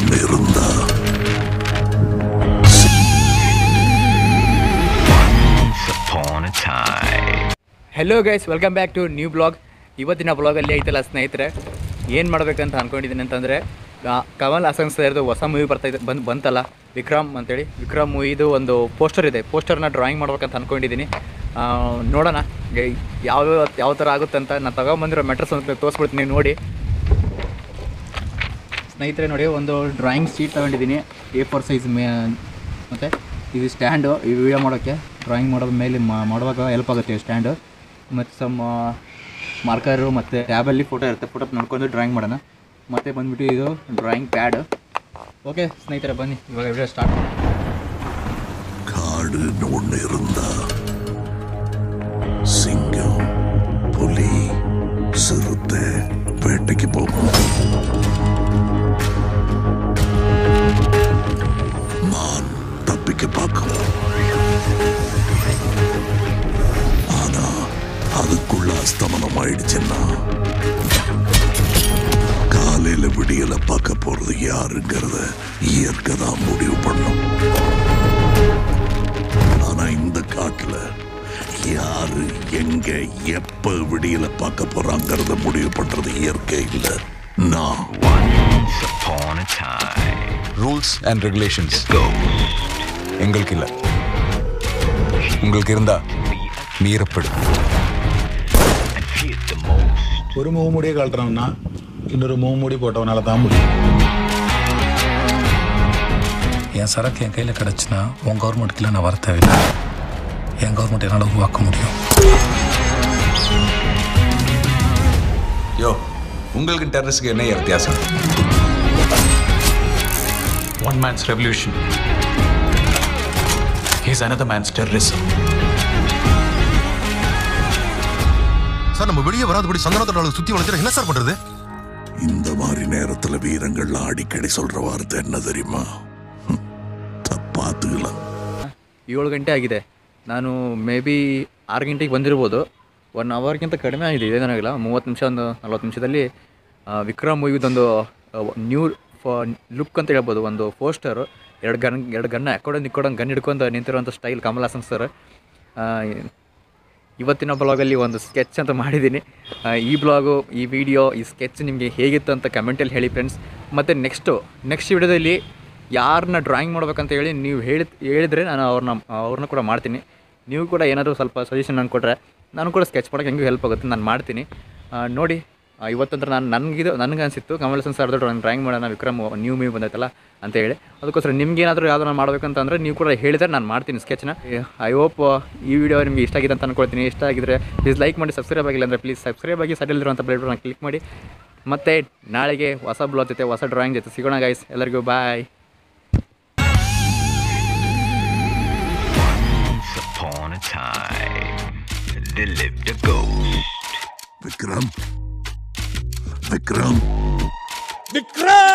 ஒண்ணு இருந்தா upon a time. Hello guys welcome back to new blog ಇವತ್ತಿನ ಬ್ಲಾಗಲ್ಲಿ ಐತಲ್ಲ ಸ್ನೇಹಿತರೆ ಏನು ಮಾಡ್ಬೇಕಂತ ಅಂದ್ಕೊಂಡಿದ್ದೀನಿ ಅಂತಂದರೆ ಕಮಲ್ ಹಾಸನ್ ಸರ್ದು ಹೊಸ ಮೂವಿ ಬರ್ತೈತೆ ಬಂದು ಬಂತಲ್ಲ ವಿಕ್ರಮ್ ಅಂತೇಳಿ ವಿಕ್ರಮ್ ಮೂವಿದು ಒಂದು ಪೋಸ್ಟರ್ ಇದೆ ಪೋಸ್ಟರ್ನ ಡ್ರಾಯಿಂಗ್ ಮಾಡ್ಬೇಕಂತ ಅಂದ್ಕೊಂಡಿದ್ದೀನಿ ಆ, ನೋಡೋಣ ಗೆ- ಯಾವ ಯಾವ ಥರ ಆಗುತ್ತೆ ಅಂತ ನಾನು ತಗೊಂಬಂದಿರೋ ಮೆಟ್ರಸ್ ಅಂತ ತೋರಿಸ್ಬಿಡ್ತೀನಿ ನೋಡಿ ಸ್ನೇಹಿತರೆ, ನೋಡಿ, ಒಂದು ಡ್ರಾಯಿಂಗ್ ಶೀಟ್ ತಗೊಂಡಿದ್ದೀನಿ. ಎ ಫೋರ್ ಸೈಜ್ ಮೇ ಮತ್ತು ಇದು ಸ್ಟ್ಯಾಂಡು ಈ ವಿಡಿಯೋ ಮಾಡೋಕ್ಕೆ ಡ್ರಾಯಿಂಗ್ ಮಾಡೋದ ಮೇಲೆ ಮಾಡುವಾಗ ಹೆಲ್ಪ್ ಆಗುತ್ತೆ ಸ್ಟ್ಯಾಂಡು ಮತ್ತು ಸಮ ಮಾರ್ಕರು ಮತ್ತು ಟ್ಯಾಬಲ್ಲಿ ಫೋಟೋ ಇರುತ್ತೆ. ಫೋಟೋ ನೋಡ್ಕೊಂಡು ಡ್ರಾಯಿಂಗ್ ಮಾಡೋಣ. ಮತ್ತು ಬಂದುಬಿಟ್ಟು ಇದು ಡ್ರಾಯಿಂಗ್ ಪ್ಯಾಡ್ ಓಕೆ ಸ್ನೇಹಿತರೆ, ಬನ್ನಿ. ಇವಾಗ ವಿಡಿಯೋ ಸ್ಟಾರ್ಟ್ ಮಾಡೋಣ. ಪುಲಿ ಸಿರುತ್ತೆ. ஆயிடுச்சுன்னா? காலையில விடியல பார்க்க போறது யாருங்கிறத இயற்கை தான் முடிவு பண்ணும். ஆனா இந்த காட்டுல யாரு எங்க எப்ப விடியல பார்க்க போறாங்கிறத முடிவு பண்றது இயற்கை இல்ல. நான். Rules and regulations Go. எங்களுக்கு இல்லை. உங்களுக்கு இருந்தா மீறப்படும். ஒரு முகமூடியை கழட்டுறோம்னா இன்னொரு முகமூடி போட்டவனால தான் முடியும். என் சரக்கு என் கையில் கிடச்சுன்னா உன் கவர்மெண்ட்டுக்குலாம் நான் வர தேவையில்லை. என் கவர்மெண்ட் என்னால் உருவாக்க முடியும். யோ உங்களுக்கு டெரரிஸ்க்கு என்ன வித்தியாசம்? One man's revolution is another man's terrorism. Sir நம்ம வெளியே வராதபடி சந்தனத்தோட சுத்தி வளைச்சிட என்ன சார் பண்றது இந்த மாதிரி நேரத்துல வீரங்கள்லாம் அடிக்கடி சொல்ற வார்த்தை என்ன தெரியுமா ஹம், தப்பாத்துக்கலாம் ಏಳು ಗಂಟೆ ಆಗಿದೆ ನಾನು ಮೇ ಬಿ ಆರು ಗಂಟೆಗೆ ಬಂದಿರ್ಬೋದು ಒನ್ ಅವರ್ಗಿಂತ ಕಡಿಮೆ ಆಗಿದೆ ಇದೇನಾಗಿಲ್ಲ ಮೂವತ್ತು ನಿಮಿಷ ಒಂದು ನಲ್ವತ್ತು ನಿಮಿಷದಲ್ಲಿ ಆ, ವಿಕ್ರಮ್ ಮೂವಿದೊಂದು ನ್ಯೂ ಫ ಲುಕ್ ಅಂತ ಹೇಳ್ಬೋದು ಒಂದು ಪೋಸ್ಟರು ಎರಡು ಗನ್ ಎರಡು ಗನ್ನ ಹಾಕೊಂಡು ನಿಕ್ಕೊಂಡು ಗನ್ ಹಿಡ್ಕೊಂಡು ನಿಂತಿರುವಂಥ ಸ್ಟೈಲ್ ಕಮಲ್ ಹಾಸನ್ ಸರ್ ಇವತ್ತಿನ ಬ್ಲಾಗಲ್ಲಿ ಒಂದು ಸ್ಕೆಚ್ ಅಂತ ಮಾಡಿದ್ದೀನಿ. ಈ ಬ್ಲಾಗು, ಈ ವಿಡಿಯೋ, ಈ ಸ್ಕೆಚ್ ನಿಮಗೆ ಹೇಗಿತ್ತು ಅಂತ ಕಮೆಂಟಲ್ಲಿ ಹೇಳಿ ಫ್ರೆಂಡ್ಸ್ ಮತ್ತು ನೆಕ್ಸ್ಟು ನೆಕ್ಸ್ಟ್ ವಿಡಿಯೋದಲ್ಲಿ ಯಾರನ್ನ ಡ್ರಾಯಿಂಗ್ ಮಾಡ್ಬೇಕಂತ ಹೇಳಿ ನೀವು ಹೇಳಿ, ಹೇಳಿದರೆ ನಾನು ಅವ್ರನ್ನ ಅವ್ರನ್ನ ಕೂಡ ಮಾಡ್ತೀನಿ. ನೀವು ಕೂಡ ಏನಾದರೂ ಸ್ವಲ್ಪ ಸಜೆಷನ್ ನಾನು ಕೊಟ್ಟರೆ ನಾನು ಕೂಡ ಸ್ಕೆಚ್ ಮಾಡೋಕ್ಕೆ ಹೆಂಗೂ ಹೆಲ್ಪ್ ಆಗುತ್ತೆ ನಾನು ಮಾಡ್ತೀನಿ. ನೋಡಿ ಇವತ್ತಂದ್ರೆ ನಾನು ನನಗಿದು ನನಗೆ ಅನಿಸಿತ್ತು ಕಮಲ್ ಹಾಸನ್ ಸರ್ದು ಡ್ರಾಯಿಂಗ್ ಡ್ರಾಯಿಂಗ್ ಮಾಡೋಣ ವಿಕ್ರಮ್ ನ್ಯೂ ಮೂವಿ ಬಂದೈತಲ್ಲ ಅಂತ ಹೇಳಿ. ಅದಕ್ಕೋಸ್ಕರ ನಿಮ್ಗೆ ಏನಾದರೂ ನಾನು ಮಾಡಬೇಕಂತಂದ್ರೆ ನೀವು ಕೂಡ ಹೇಳಿದರೆ ನಾನು ಮಾಡ್ತೀನಿ ಸ್ಕೆಚ್ನ ಐ ಹೋಪ್ ಈ ವಿಡಿಯೋ ನಿಮಗೆ ಇಷ್ಟ ಆಗಿದೆ ಅಂತ ಅಂದ್ಕೊಳ್ತೀನಿ ಇಷ್ಟ ಆಗಿದ್ರೆ ಪ್ಲೀಸ್ ಲೈಕ್ ಮಾಡಿ ಸಬ್ಸ್ಕ್ರೈಬ್ ಆಗಿಲ್ಲ ಅಂದರೆ ಪ್ಲೀಸ್ ಸಬ್ಸ್ಕ್ರೈಬ್ ಆಗಿ ಸೈಡಲ್ಲಿರುವಂಥ ಬೆಲ್ ಬಟನ್ ಕ್ಲಿಕ್ ಮಾಡಿ. ಮತ್ತು ನಾಳೆಗೆ ಹೊಸ ಬ್ಲಾಗ್ ಜೊತೆ ಹೊಸ ಡ್ರಾಯಿಂಗ್ ಜೊತೆ ಸಿಗೋಣ ಗೈಸ್ ಎಲ್ಲರಿಗೂ ಬಾಯ್ Once upon a time. There the crown. The crown!